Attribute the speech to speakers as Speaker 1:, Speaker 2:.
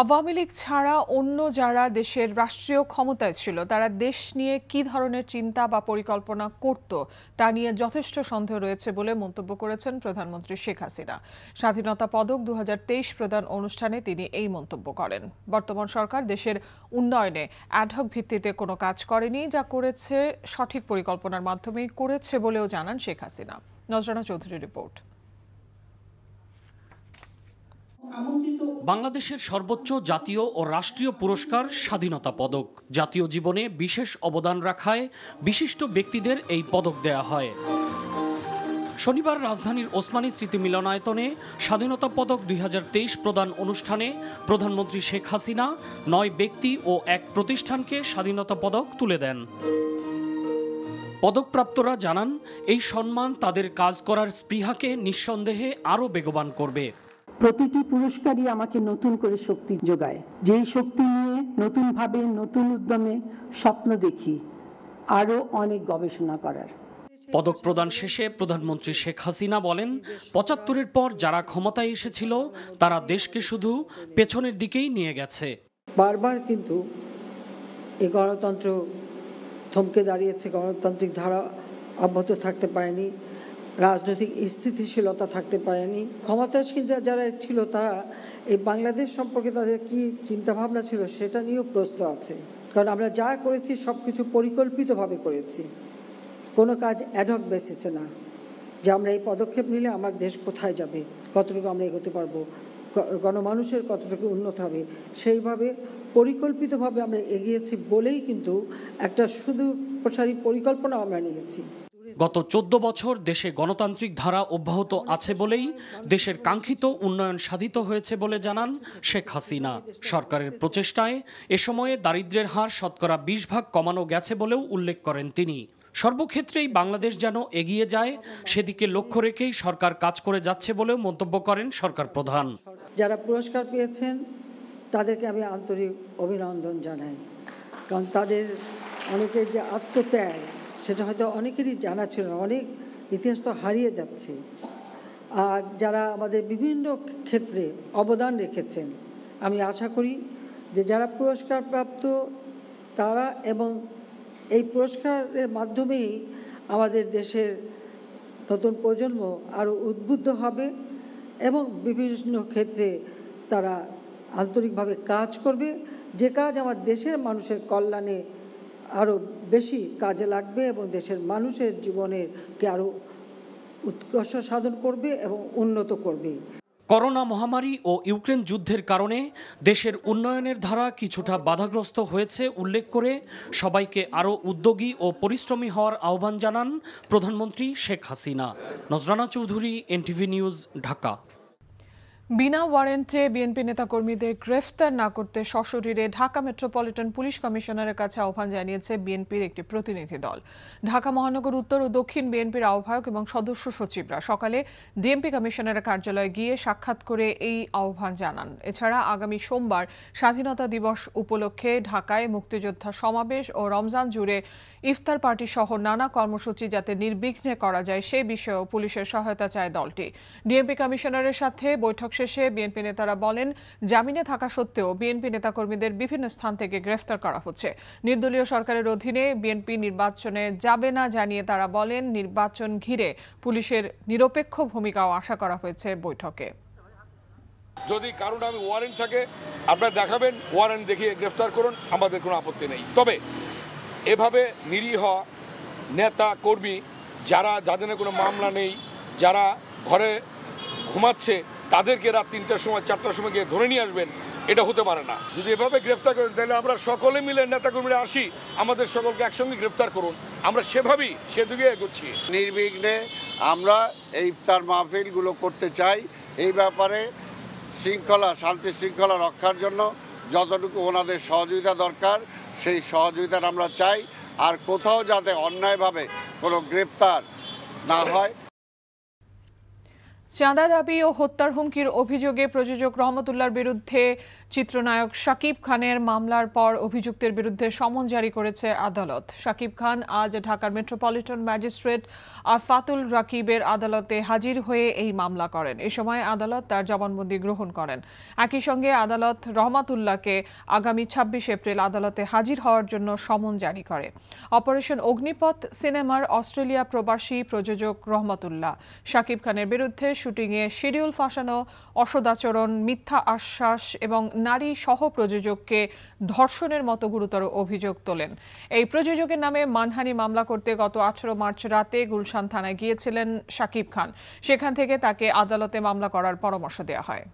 Speaker 1: আওয়ামী লীগ ছাড়া অন্য যারা দেশের রাষ্ট্রীয় ক্ষমতায় ছিল, তারা দেশ নিয়ে কি ধরনের চিন্তা বা পরিকল্পনা করত, তা নিয়ে যথেষ্ট সন্দেহ রয়েছে বলে মন্তব্য করেছেন প্রধানমন্ত্রী শেখ হাসিনা। স্বাধীনতা পদক দু হাজার তেইশ প্রদান অনুষ্ঠানে তিনি এই মন্তব্য করেন। বর্তমান সরকার দেশের উন্নয়নে অ্যাডহক ভিত্তিতে কোনো কাজ করেনি, যা করেছে, সঠিক পরিকল্পনার মাধ্যমেই করেছে বলেও জানান শেখ হাসিনা। নজরানা চৌধুরী রিপোর্ট।
Speaker 2: বাংলাদেশের সর্বোচ্চ জাতীয় ও রাষ্ট্রীয় পুরস্কার স্বাধীনতা পদক। জাতীয় জীবনে বিশেষ অবদান রাখায় বিশিষ্ট ব্যক্তিদের এই পদক দেয়া হয়। শনিবার রাজধানীর ওসমানী স্মৃতি মিলনায়তনে স্বাধীনতা পদক দুই হাজার তেইশ প্রদান অনুষ্ঠানে প্রধানমন্ত্রী শেখ হাসিনা নয় ব্যক্তি ও এক প্রতিষ্ঠানকে স্বাধীনতা পদক তুলে দেন। পদকপ্রাপ্তরা জানান, এই সম্মান তাদের কাজ করার স্পৃহাকে নিঃসন্দেহে আরও বেগবান করবে।
Speaker 3: প্রতিটি পুরস্কারই আমাকে নতুন করে শক্তি যোগায়। যেই শক্তি নিয়ে নতুনভাবে নতুন উদ্যমে স্বপ্ন দেখি আরও অনেক গবেষণা করার।
Speaker 2: পদক প্রদান শেষে প্রধানমন্ত্রী শেখ হাসিনা বলেন পঁচাত্তরের পর যারা ক্ষমতায় এসেছিল তারা দেশকে শুধু পেছনের দিকেই নিয়ে গেছে।
Speaker 4: বারবার কিন্তু এই গণতন্ত্র থমকে দাঁড়িয়েছে গণতান্ত্রিক ধারা অব্যাহত থাকতে পারেনি। রাজনৈতিক স্থিতিশীলতা থাকতে পারেনি। ক্ষমতাসীন যারা ছিল, তারা এই বাংলাদেশ সম্পর্কে তাদের কি চিন্তাভাবনা ছিল সেটা নিয়েও প্রশ্ন আছে। কারণ আমরা যা করেছি সব কিছু পরিকল্পিতভাবে করেছি। কোনো কাজ অ্যাডক বেসিসে না। যে আমরা এই পদক্ষেপ নিলে আমার দেশ কোথায় যাবে, কতটুকু আমরা এগোতে পারব গণমানুষের কতটুকু উন্নত হবে, সেইভাবে পরিকল্পিতভাবে আমরা এগিয়েছি বলেই কিন্তু একটা শুধু প্রসারী পরিকল্পনা আমরা নিয়েছি।
Speaker 2: গত চোদ্দ বছর দেশে গণতান্ত্রিক ধারা অব্যাহত আছে বলেই দেশের কাঙ্ক্ষিত উন্নয়ন সাধিত হয়েছে বলে জানান শেখ হাসিনা। সরকারের প্রচেষ্টায় এ সময়ে দারিদ্র্যের হার শতকরা বিশ ভাগ কমানো গেছে বলেও উল্লেখ করেন তিনি। সর্বক্ষেত্রেই বাংলাদেশ যেন এগিয়ে যায়, সেদিকে লক্ষ্য রেখেই সরকার কাজ করে যাচ্ছে বলেও মন্তব্য করেন সরকার প্রধান।
Speaker 4: যারা পুরস্কার পেয়েছেন, তাদেরকে আমি আন্তরিক অভিনন্দন জানাই। কারণ তাদের অনেকের যে আত্মত্যাগ সেটা হয়তো অনেকেরই জানা ছিল না, অনেক ইতিহাস তো হারিয়ে যাচ্ছে। আর যারা আমাদের বিভিন্ন ক্ষেত্রে অবদান রেখেছেন, আমি আশা করি যে যারা পুরস্কার প্রাপ্ত তারা এবং এই পুরস্কারের মাধ্যমেই আমাদের দেশের নতুন প্রজন্ম আরও উদ্বুদ্ধ হবে এবং বিভিন্ন ক্ষেত্রে তারা আন্তরিকভাবে কাজ করবে। যে কাজ আমার দেশের মানুষের কল্যাণে আরও বেশি কাজে লাগবে এবং দেশের মানুষের জীবনেরকে আরও উৎকর্ষ সাধন করবে এবং উন্নত করবে।
Speaker 2: করোনা মহামারী ও ইউক্রেন যুদ্ধের কারণে দেশের উন্নয়নের ধারা কিছুটা বাধাগ্রস্ত হয়েছে উল্লেখ করে সবাইকে আরও উদ্যোগী ও পরিশ্রমী হওয়ার আহ্বান জানান প্রধানমন্ত্রী Sheikh Hasina. Nazrana Chowdhury, NTV news, Dhaka.
Speaker 1: বিনা ওয়ারেন্টে বিএনপি নেতাকর্মীদের গ্রেফতার না করতে সশরীরে ঢাকা মেট্রোপলিটন পুলিশ কমিশনারের কাছে আহ্বান জানিয়েছে বিএনপির একটি প্রতিনিধি দল। ঢাকা মহানগর উত্তর ও দক্ষিণ বিএনপির আহ্বায়ক এবং সদস্য সচিবরা সকালে ডিএমপি কমিশনারের কার্যালয়ে গিয়ে সাক্ষাৎ করে এই আহ্বান জানান। এছাড়া আগামী সোমবার স্বাধীনতা দিবস উপলক্ষে ঢাকায় মুক্তিযোদ্ধা সমাবেশ ও রমজান জুড়ে ইফতার পার্টি সহ নানা কর্মসূচি যাতে নির্বিঘ্নে করা যায় সে বিষয়েও পুলিশের সহায়তা চায় দলটি। ডিএমপি কমিশনারের সাথে বৈঠক শেষে বিএনপি নেতারা বলেন, জামিনে থাকা সত্ত্বেও বিএনপি নেতাকর্মীদের বিভিন্ন স্থান থেকে গ্রেফতার করা হচ্ছে। নির্দলীয় সরকারের অধীনে বিএনপি নির্বাচনে যাবে না জানিয়ে তারা বলেন, নির্বাচন ঘিরে পুলিশের নিরপেক্ষ ভূমিকাও আশা করা হয়েছে বৈঠকে।
Speaker 5: যদি কারণ আমি ওয়ারেন্ট থাকে, আপনারা দেখাবেন, ওয়ারেন্ট দেখিয়ে গ্রেফতার করুন, আমাদের কোনো আপত্তি নেই। তবে এভাবে নিরীহ নেতা কর্মী, যারা, যাদের কোনো মামলা নেই, যারা ঘরে ঘুমাচ্ছে তাদেরকে রাত তিনটার সময়, চারটার সময় গিয়ে ধরে নিয়ে আসবেন, এটা হতে পারে না। যদি এভাবে গ্রেফতার করেন, তাহলে আমরা সকলে মিলে নেতাকর্মীরা আসি, আমাদের সকলকে একসঙ্গে গ্রেফতার করুন। আমরা সেভাবেই সেদিকে এগোচ্ছি।
Speaker 6: নির্বিঘ্নে আমরা এই ইফতার মাহফিলগুলো করতে চাই। এই ব্যাপারে শৃঙ্খলা, শান্তি শৃঙ্খলা রক্ষার জন্য যতটুকু ওনাদের সহযোগিতা দরকার, সেই সহযোগিতার আমরা চাই। আর কোথাও যাতে অন্যায়ভাবে কোনো গ্রেপ্তার না হয়
Speaker 1: চাঁদা দাবি ও হত্যার হুমকির অভিযোগে প্রযোজক রহমতুল্লার বিরুদ্ধে চিত্রনায়ক শাকিব খানের মামলার পর অভিযুক্তের বিরুদ্ধে সমন জারি করেছে আদালত। শাকিব খান আজ ঢাকার মেট্রোপলিটন ম্যাজিস্ট্রেট আরফাতুল রাকিবের আদালতে হাজির হয়ে এই মামলা করেন। এ সময় আদালত তার জবানবন্দি গ্রহণ করেন। একই সঙ্গে আদালত রহমাতুল্লাহকে আগামী ছাব্বিশ এপ্রিল আদালতে হাজির হওয়ার জন্য সমন জারি করে। অপারেশন অগ্নিপথ সিনেমার অস্ট্রেলিয়া প্রবাসী প্রযোজক রহমাতুল্লাহ। শাকিব খানের বিরুদ্ধে শুটিংয়ে শিডিউল ফাঁসানো, অসদাচরণ, মিথ্যা আশ্বাস এবং নারী সহ প্রযোজককে ধর্ষণের মতো গুরুতর অভিযোগ তোলেন। এই প্রযোজকের নামে মানহানি মামলা করতে গত আঠারো মার্চ রাতে গুলশান থানায় গিয়েছিলেন শাকিব খান। সেখান থেকে তাকে আদালতে মামলা করার পরামর্শ দেওয়া হয়।